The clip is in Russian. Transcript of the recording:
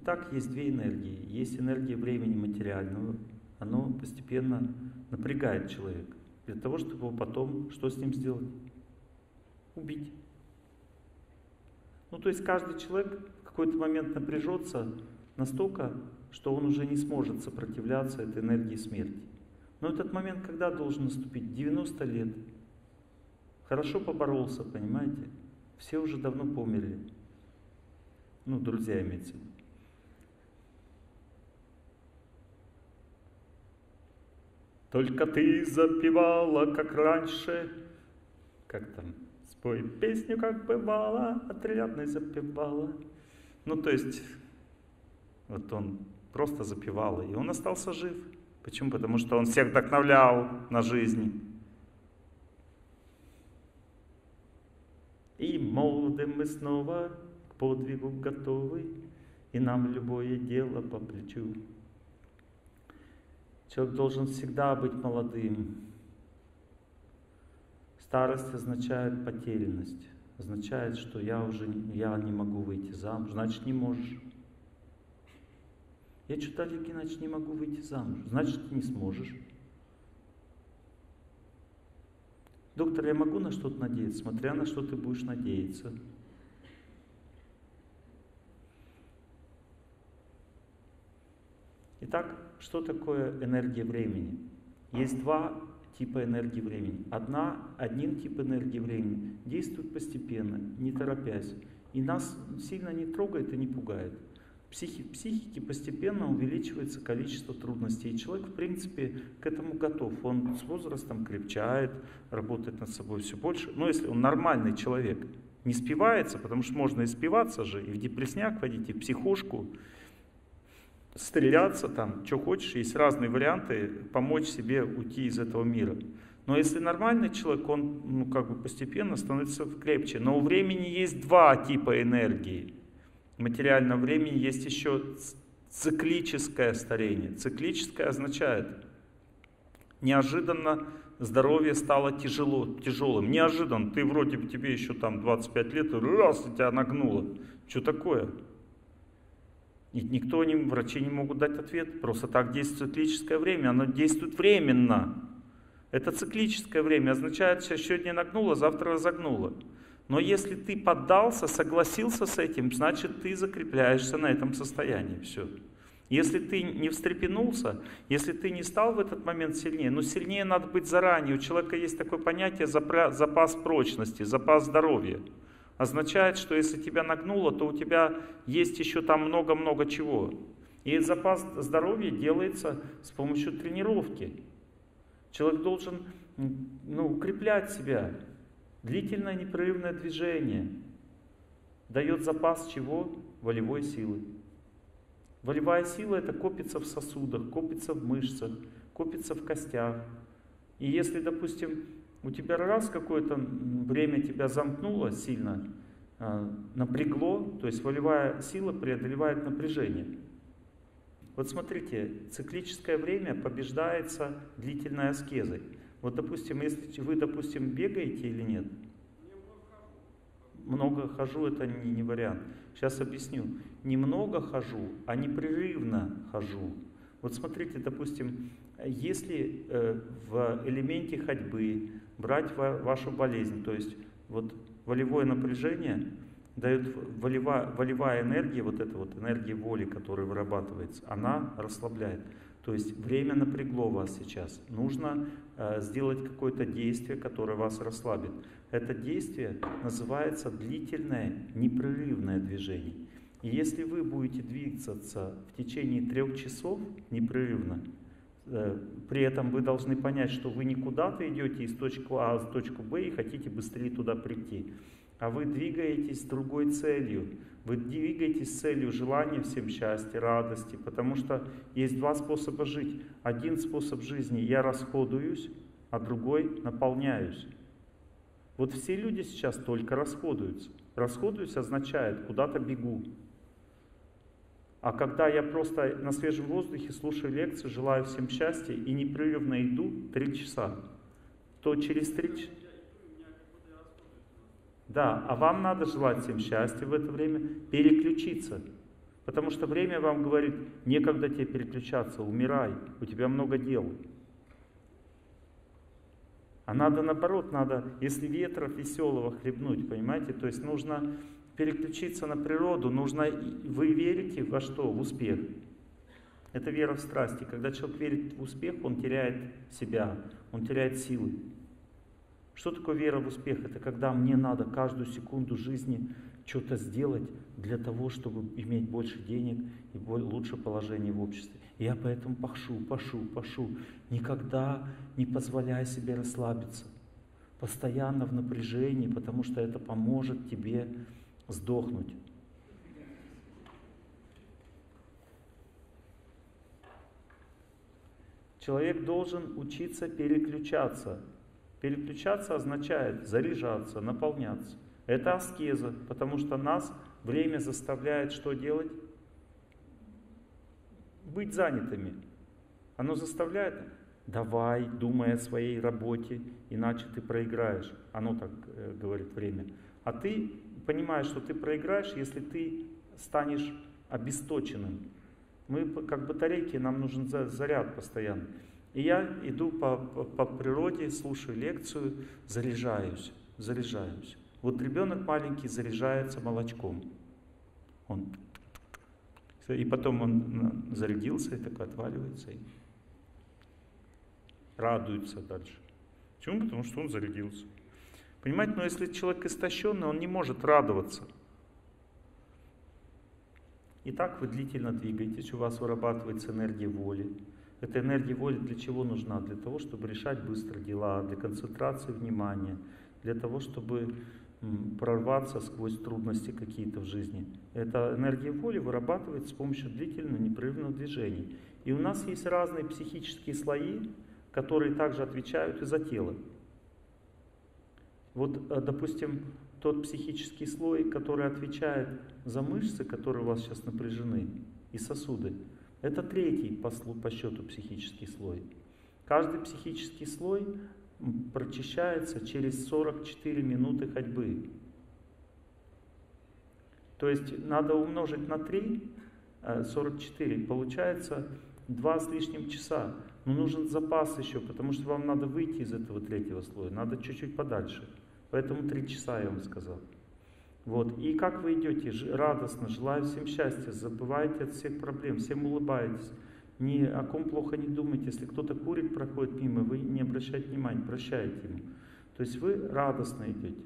Итак, есть две энергии. Есть энергия времени материального. Оно постепенно напрягает человека. Для того, чтобы его потом, что с ним сделать? Убить. Ну, то есть каждый человек в какой-то момент напряжется настолько, что он уже не сможет сопротивляться этой энергии смерти. Но этот момент когда должен наступить? 90 лет. Хорошо поборолся, понимаете? Все уже давно померли. Ну, друзья имеется в виду. Только ты запевала, как раньше, как там, спой песню, как бывало, отрядной запевала. Ну, то есть, вот он просто запевал, и он остался жив. Почему? Потому что он всех вдохновлял на жизнь. И молоды мы снова к подвигу готовы, и нам любое дело по плечу. Человек должен всегда быть молодым. Старость означает потерянность, означает, что я уже я не могу выйти замуж, значит не можешь. Я что-то, Олег Геннадьевич, не могу выйти замуж, значит не сможешь. Доктор, я могу на что-то надеяться, смотря на что ты будешь надеяться. Итак, что такое энергия времени? Есть два типа энергии времени. Одна, один тип энергии времени действует постепенно, не торопясь. И нас сильно не трогает и не пугает психи, психики постепенно увеличивается количество трудностей. И человек, в принципе, к этому готов. Он с возрастом крепчает, работает над собой все больше. Но если он нормальный человек, не спивается, потому что можно и спиваться же, и в депрессняк водить, и в психушку, стреляться там, что хочешь. Есть разные варианты помочь себе уйти из этого мира. Но если нормальный человек, он ну, как бы постепенно становится крепче. Но у времени есть два типа энергии – материального времени есть еще циклическое старение. Циклическое означает, неожиданно здоровье стало тяжело, тяжелым. Неожиданно, ты вроде бы тебе еще там 25 лет, раз, и тебя нагнуло. Что такое? И никто, не, врачи не могут дать ответ. Просто так действует циклическое время. Оно действует временно. Это циклическое время. Означает, что сегодня нагнуло, завтра разогнуло. Но если ты поддался, согласился с этим, значит ты закрепляешься на этом состоянии. Все. Если ты не встрепенулся, если ты не стал в этот момент сильнее, но сильнее надо быть заранее. У человека есть такое понятие запас прочности, запас здоровья. Означает, что если тебя нагнуло, то у тебя есть еще там много-много чего. И запас здоровья делается с помощью тренировки. Человек должен ну, укреплять себя, Длительное непрерывное движение дает запас чего? Волевой силы. Волевая сила это копится в сосудах, копится в мышцах, копится в костях. И если, допустим, у тебя раз какое-то время тебя замкнуло сильно, а, напрягло, то есть волевая сила преодолевает напряжение. Вот смотрите, циклическое время побеждается длительной аскезой. Вот, допустим, если вы, допустим, бегаете или нет? Много хожу, это не, не вариант. Сейчас объясню. Немного хожу, а непрерывно хожу. Вот смотрите, допустим, если э, в элементе ходьбы брать ва вашу болезнь, то есть вот волевое напряжение дает волевая, волевая энергия, вот эта вот энергия воли, которая вырабатывается, она расслабляет. То есть время напрягло вас сейчас. Нужно э, сделать какое-то действие, которое вас расслабит. Это действие называется длительное непрерывное движение. И если вы будете двигаться в течение трех часов непрерывно, при этом вы должны понять, что вы не куда-то идете из точки А в точку Б и хотите быстрее туда прийти, а вы двигаетесь с другой целью. Вы двигаетесь с целью желания всем счастья, радости, потому что есть два способа жить. Один способ жизни – я расходуюсь, а другой – наполняюсь. Вот все люди сейчас только расходуются. Расходуюсь означает куда-то бегу. А когда я просто на свежем воздухе слушаю лекции, желаю всем счастья и непрерывно иду три часа, то через три часа да, а вам надо желать всем счастья в это время, переключиться. Потому что время вам говорит, некогда тебе переключаться, умирай, у тебя много дел. А надо наоборот, надо, если ветра веселого хлебнуть, понимаете, то есть нужно переключиться на природу, нужно, вы верите во что? В успех. Это вера в страсти. Когда человек верит в успех, он теряет себя, он теряет силы. Что такое вера в успех? Это когда мне надо каждую секунду жизни что-то сделать для того, чтобы иметь больше денег и лучше положение в обществе. Я поэтому пашу, пашу, пашу. Никогда не позволяй себе расслабиться. Постоянно в напряжении, потому что это поможет тебе сдохнуть. Человек должен учиться переключаться. Переключаться означает заряжаться, наполняться. Это аскеза, потому что нас время заставляет что делать? Быть занятыми. Оно заставляет, давай, думай о своей работе, иначе ты проиграешь. Оно так э, говорит время. А ты понимаешь, что ты проиграешь, если ты станешь обесточенным. Мы как батарейки, нам нужен заряд постоянно. И я иду по, по, по природе, слушаю лекцию, заряжаюсь, заряжаюсь. Вот ребенок маленький заряжается молочком. Он и потом он зарядился и такой отваливается и радуется дальше. Почему? Потому что он зарядился. Понимаете, но если человек истощенный, он не может радоваться. И так вы длительно двигаетесь, у вас вырабатывается энергия воли. Эта энергия воли для чего нужна? Для того, чтобы решать быстро дела, для концентрации внимания, для того, чтобы прорваться сквозь трудности какие-то в жизни. Эта энергия воли вырабатывается с помощью длительного непрерывного движения. И у нас есть разные психические слои, которые также отвечают и за тело. Вот, э, допустим, тот психический слой, который отвечает за мышцы, которые у вас сейчас напряжены, и сосуды, это третий по, по счету психический слой. Каждый психический слой прочищается через 44 минуты ходьбы. То есть надо умножить на 3, 44, э, получается 2 с лишним часа. Но нужен запас еще, потому что вам надо выйти из этого третьего слоя, надо чуть-чуть подальше. Поэтому 3 часа я вам сказал. Вот. И как вы идете? Радостно, желаю всем счастья, забывайте от всех проблем, всем улыбаетесь. Ни о ком плохо не думайте. Если кто-то курит, проходит мимо, вы не обращайте внимания, прощаете ему. То есть вы радостно идете.